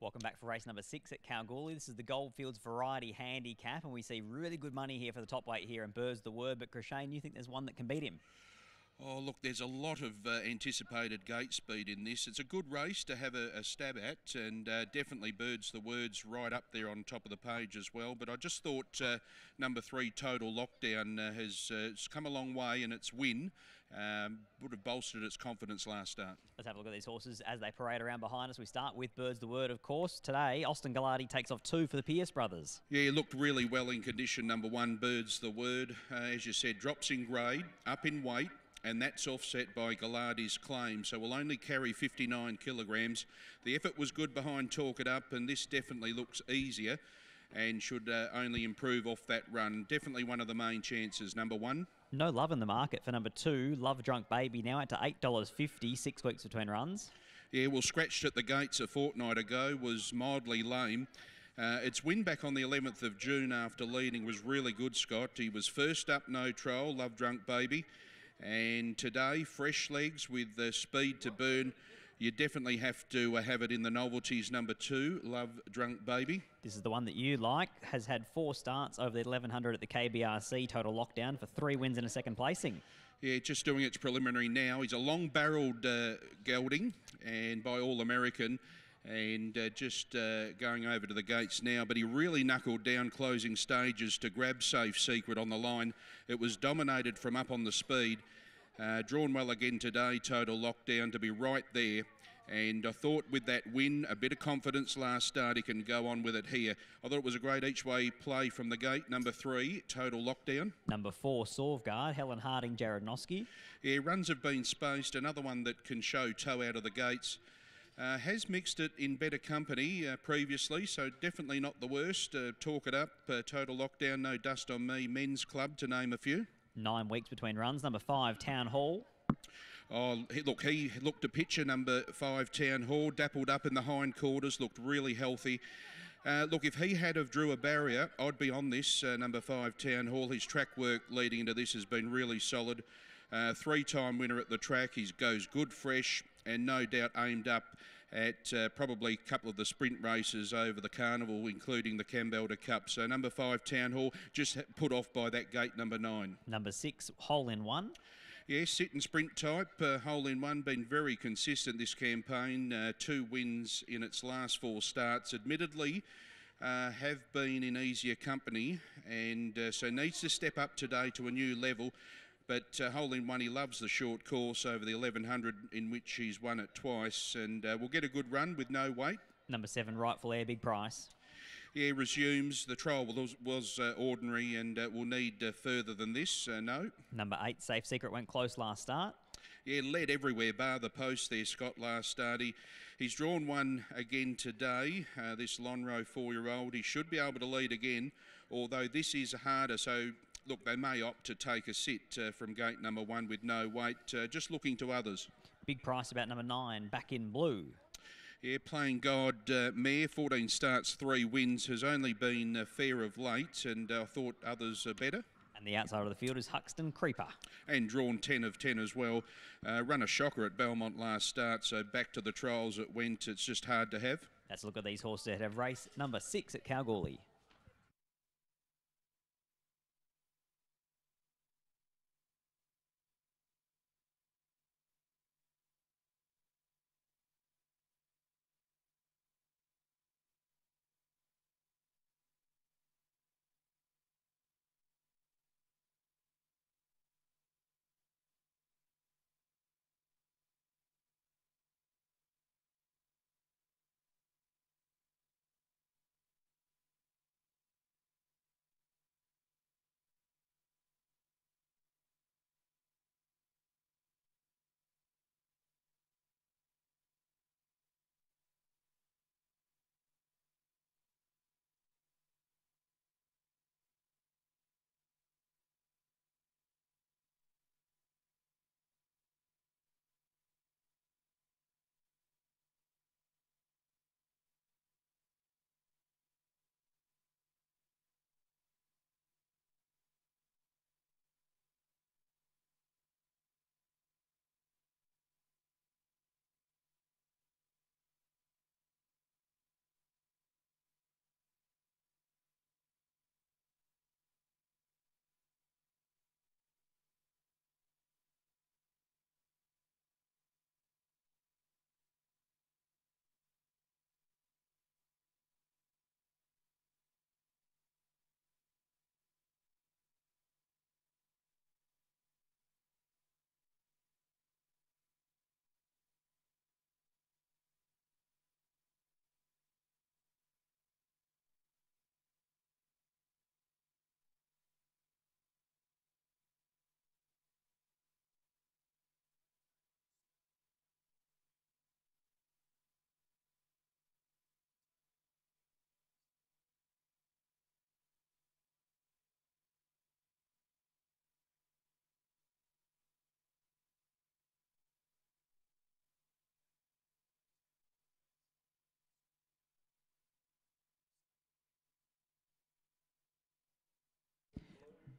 Welcome back for race number six at Kalgoorlie. This is the Goldfields Variety Handicap, and we see really good money here for the top weight here, and Birds the word. But Crashane, you think there's one that can beat him? Oh, look, there's a lot of uh, anticipated gate speed in this. It's a good race to have a, a stab at, and uh, definitely Birds the Words right up there on top of the page as well. But I just thought uh, number three, Total Lockdown, uh, has uh, come a long way, in its win um, would have bolstered its confidence last start. Let's have a look at these horses as they parade around behind us. We start with Birds the Word, of course. Today, Austin Gallardi takes off two for the Pearce brothers. Yeah, he looked really well in condition. Number one, Birds the Word, uh, as you said, drops in grade, up in weight and that's offset by Gallardi's claim, so will only carry 59 kilograms. The effort was good behind Talk It Up, and this definitely looks easier and should uh, only improve off that run. Definitely one of the main chances. Number one. No love in the market for number two, Love Drunk Baby, now out to $8.50, six weeks between runs. Yeah, well, scratched at the gates a fortnight ago, was mildly lame. Uh, its win back on the 11th of June after leading was really good, Scott. He was first up, no troll, Love Drunk Baby. And today, fresh legs with the speed to burn. You definitely have to uh, have it in the novelties number two, Love Drunk Baby. This is the one that you like. Has had four starts over the 1100 at the KBRC total lockdown for three wins and a second placing. Yeah, just doing its preliminary now. He's a long barreled uh, gelding and by All American and uh, just uh, going over to the gates now. But he really knuckled down closing stages to grab Safe Secret on the line. It was dominated from up on the speed. Uh, drawn well again today, total lockdown to be right there. And I thought with that win, a bit of confidence last start, he can go on with it here. I thought it was a great each way play from the gate. Number three, total lockdown. Number four, Sorvgard, Helen Harding, Jarrad Noske. Yeah, runs have been spaced. Another one that can show toe out of the gates. Uh, has mixed it in better company uh, previously, so definitely not the worst. Uh, talk it up, uh, total lockdown, no dust on me, men's club to name a few. Nine weeks between runs. Number five, Town Hall. Oh, look, he looked a picture, number five, Town Hall, dappled up in the hind quarters, looked really healthy. Uh, look, if he had of drew a barrier, I'd be on this, uh, number five, Town Hall. His track work leading into this has been really solid. Uh, three-time winner at the track. He goes good, fresh, and no doubt aimed up at uh, probably a couple of the sprint races over the carnival, including the Campbelder Cup. So number five, Town Hall, just put off by that gate number nine. Number six, Hole in One. Yes, sit and sprint type, uh, hole in one, been very consistent this campaign. Uh, two wins in its last four starts. Admittedly, uh, have been in easier company and uh, so needs to step up today to a new level. But uh, hole in one, he loves the short course over the 1100 in which he's won it twice and uh, will get a good run with no weight. Number seven, Rightful Air, big price. Yeah, resumes. The trial was, was uh, ordinary and uh, will need uh, further than this. Uh, no. Number eight, Safe Secret, went close last start. Yeah, led everywhere, bar the post there, Scott, last start. He, he's drawn one again today, uh, this Lonhro four-year-old. He should be able to lead again, although this is harder, so look, they may opt to take a sit uh, from gate number one with no weight, uh, just looking to others. Big price about number nine, back in blue. Yeah, playing God uh, Mayor, 14 starts, three wins, has only been uh, fair of late, and I thought others are better. And the outside of the field is Huxton Creeper. And drawn 10 of 10 as well. Uh, run a shocker at Belmont last start, so back to the trials it went. It's just hard to have. Let's look at these horses that have race number six at Kalgoorlie.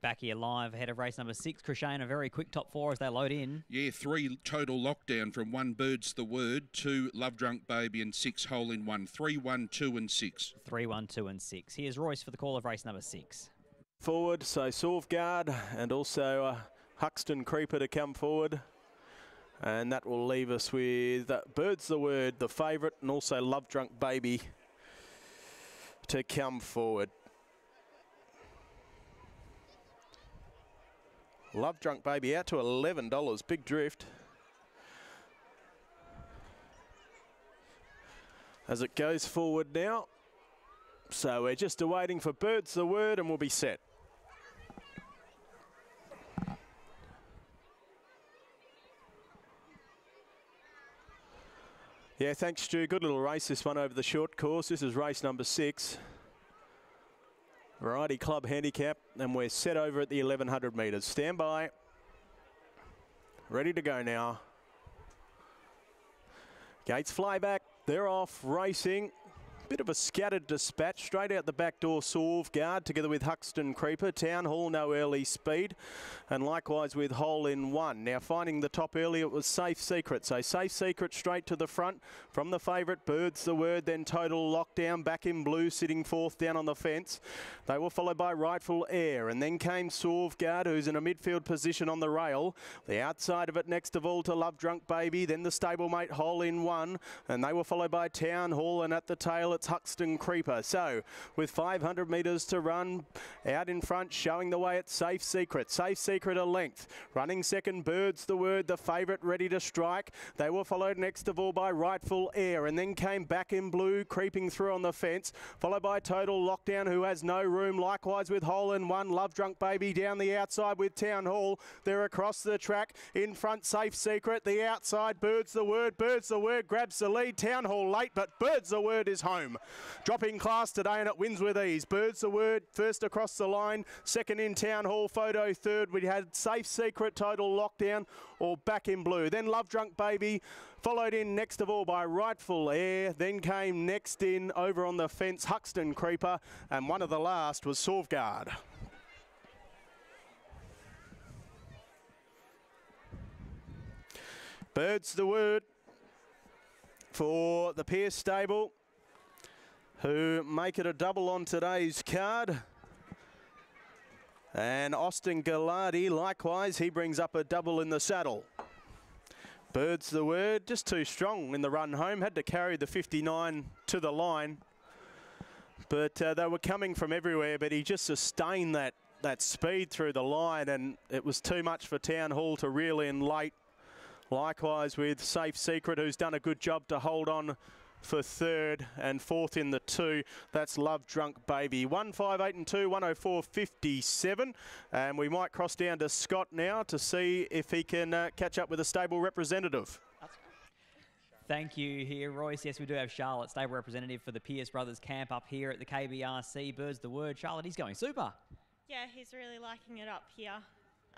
Back here live ahead of race number six. Crushane, a very quick top four as they load in. Yeah, three total lockdown from one Bird's the Word, two Love Drunk Baby, and six hole in one. Three, one, two, and six. Three, one, two, and six. Here's Royce for the call of race number six. Forward, so Sorvgard and also uh, Huxton Creeper to come forward. And that will leave us with uh, Bird's the Word, the favourite, and also Love Drunk Baby to come forward. Love Drunk Baby out to $11. Big drift. As it goes forward now. So we're just awaiting for Birds the Word and we'll be set. Yeah, thanks, Stu. Good little race, this one over the short course. This is race number six. Variety Club handicap, and we're set over at the 1100 metres. Stand by. Ready to go now. Gates fly back. They're off racing. Bit of a scattered dispatch. Straight out the back door, Sorvgard together with Huxton Creeper. Town Hall, no early speed. And likewise with Hole in One. Now finding the top early, it was Safe Secret. So Safe Secret straight to the front from the favourite. Birds the word, then Total Lockdown. Back in blue, sitting fourth down on the fence. They were followed by Rightful Air. And then came Sorvgard, who's in a midfield position on the rail. The outside of it next of all to Love Drunk Baby. Then the stablemate Hole in One. And they were followed by Town Hall. And at the tail, it's Huxton Creeper. So with 500 metres to run, out in front, showing the way at Safe Secret. Safe Secret a length. Running second, Birds the word, the favourite ready to strike. They were followed next of all by Rightful Air and then came back in blue, creeping through on the fence, followed by Total Lockdown, who has no room. Likewise with Hole in One, Love Drunk Baby down the outside with Town Hall. They're across the track. In front, Safe Secret. The outside, Birds the word. Birds the word grabs the lead. Town Hall late, but Birds the word is home. Dropping class today and it wins with ease. Birds the word first across the line, second in Town Hall photo, third we had Safe Secret, Total Lockdown or Back in Blue. Then Love Drunk Baby followed in next of all by Rightful Air. Then came next in over on the fence Huxton Creeper and one of the last was Sorvgard. Birds the word for the Pearce stable who make it a double on today's card. And Austin Gallardi, likewise, he brings up a double in the saddle. Bird's the word, just too strong in the run home. Had to carry the 59 to the line. But uh, they were coming from everywhere, but he just sustained that, that speed through the line, and it was too much for Town Hall to reel in late. Likewise with Safe Secret, who's done a good job to hold on for third and fourth in the two. That's Love Drunk Baby. 158 and 2, 104 57. And we might cross down to Scott now to see if he can uh, catch up with a stable representative. Thank you here, Royce. Yes, we do have Charlotte, stable representative for the Pearce Brothers camp up here at the KBRC. Birds the word. Charlotte, he's going super. Yeah, he's really liking it up here.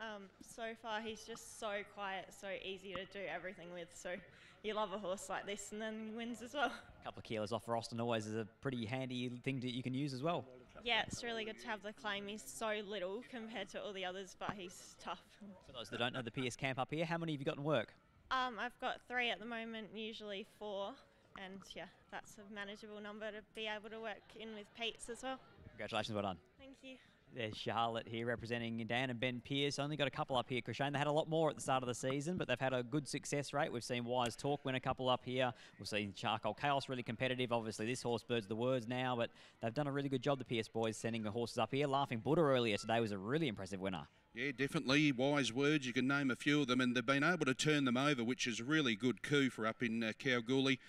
Um, so far, he's just so quiet, so easy to do everything with. So you love a horse like this, and then wins as well. A couple of kilos off for Austin always is a pretty handy thing that you can use as well. Yeah, it's really good to have the claim. He's so little compared to all the others, but he's tough. For those that don't know the PS camp up here, how many have you got in work? Um, I've got three at the moment, usually four, and yeah, that's a manageable number to be able to work in with Pete's as well. Congratulations, well done. Thank you. There's Charlotte here representing Dan and Ben Pearce. Only got a couple up here, Crushane. They had a lot more at the start of the season, but they've had a good success rate. We've seen Wise Talk win a couple up here. We've seen Charcoal Chaos really competitive. Obviously, this horse birds the words now, but they've done a really good job, the Pearce boys, sending the horses up here. Laughing Buddha earlier today was a really impressive winner. Yeah, definitely. Wise words. You can name a few of them, and they've been able to turn them over, which is a really good coup for up in uh, Kalgoorlie.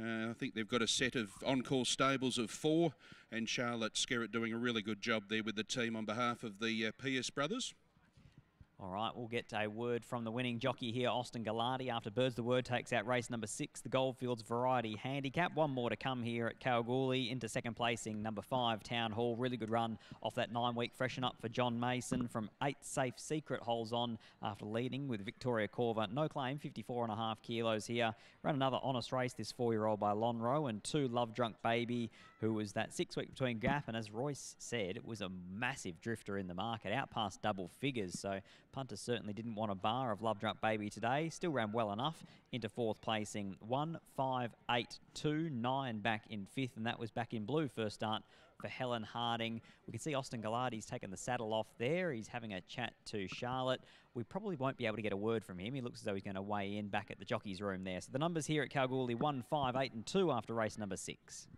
Uh, I think they've got a set of on-call stables of four, and Charlotte Skerritt doing a really good job there with the team on behalf of the uh, Pearce brothers. All right, we'll get a word from the winning jockey here, Austin Galati, after Birds the Word takes out race number six, the Goldfields Variety Handicap. One more to come here at Kalgoorlie into second placing, number five, Town Hall. Really good run off that nine-week freshen up for John Mason from eight Safe Secret holes on after leading with Victoria Corva. No claim, 54 and a half kilos here. Ran another honest race, this four-year-old by Lonhro, and two Love Drunk Baby, who was that six-week between gap, and as Royce said, it was a massive drifter in the market, out past double figures, so Punter certainly didn't want a bar of Love Drunk Baby today. Still ran well enough into fourth placing. One, five, eight, two, nine back in fifth, and that was back in blue first start for Helen Harding. We can see Austin Gallardi's taken the saddle off there. He's having a chat to Charlotte. We probably won't be able to get a word from him. He looks as though he's going to weigh in back at the jockey's room there. So the numbers here at Kalgoorlie, 1, 5, 8 and 2 after race number 6.